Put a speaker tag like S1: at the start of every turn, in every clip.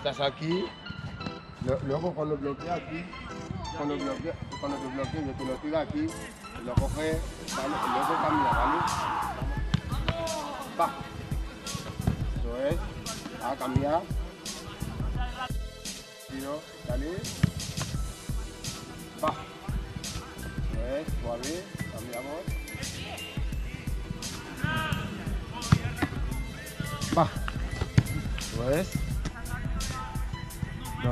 S1: estás aquí, lo- luego cuando bloquea aquí, cuando bloquea, cuando te bloquea, yo te lo tiro aquí, lo coge, ¿vale? Y luego cambia, ¿vale? Va. Eso es. A cambiar. Tiro, dale. Va. Eso es, suave, cambiamos. Va. Eso es.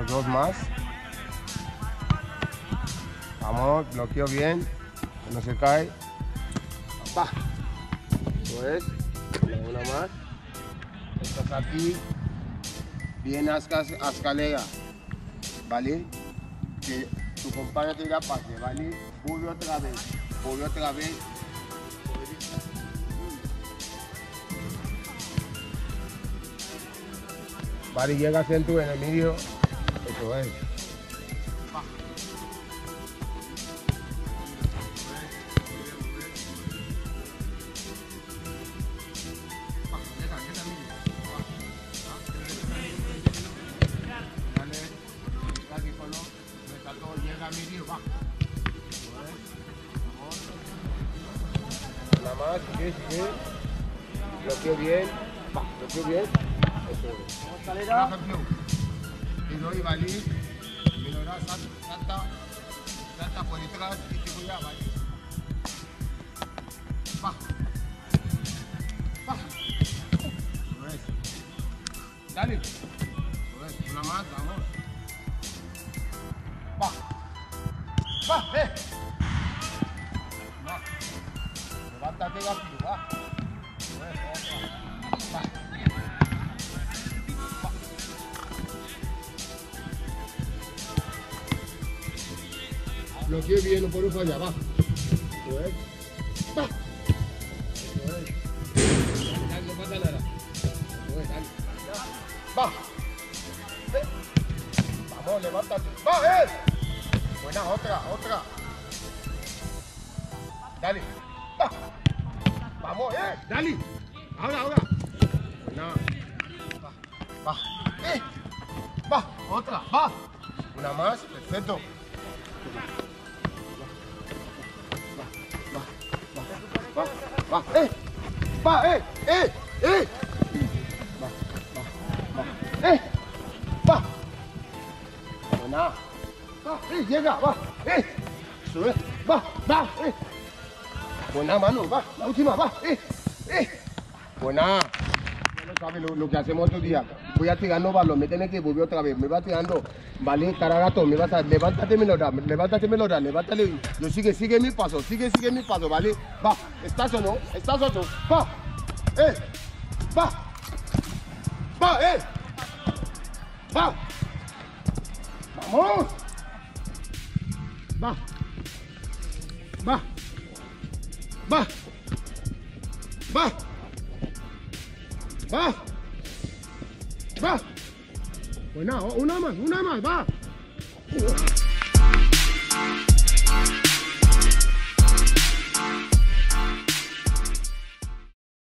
S1: Dos más. Vamos, bloqueo bien. Que no se cae. Va. Eso es. Una más. Estás aquí. Bien a esca- a escalera. ¿Vale? Que tu compañero te dirá pase, ¿vale? Vuelve otra vez. Vuelve otra vez. Vale, llegas en tu enemigo. Eso es. Nada más, sigue, sigue. Bloqueo bien. Va, bloqueo bien. Eso es.
S2: Escalera.
S1: Por ejemplo, Tiro y valí, Milora salta, salta por detrás y te voy a valer. Va. Va. Eso es. Dale. Una más, vamos. Va. Va, eh. Va. Levántate rápido, va. Bloqueo bien, no puedo fallar, va. Eso es. Va. Eso es. Dale, no pasa nada. Eso es, dale. Va. Vamos, levántate. Va, eh. Buena, otra, otra. Dale. Va. Vamos, eh. Dale. Ahora, ahora. Buena. Va. Va. Eh. Va. Otra. Va. Una más. Perfecto. Va, va, eh, va, eh, eh, eh. Va, va, va, eh, va. Buena. Va, eh, llega, va, eh. Eso es, va, va, eh. Buena mano, va, la última, va, eh, eh. Buena. Ya lo sabes lo, lo que hacemos otro día. Voy a tirando balón, me tiene que volver otra vez. Me va tirando, vale, caragato, me vas a, levántate, me lo da, levántate, me lo da, levántale. Yo sigue, sigue mi paso, sigue, sigue mi paso, vale. Va, estás o no, estás va, eh, va, va, eh, va, vamos, va, va, va, va. Va. Va. Buena, una más, una más, va.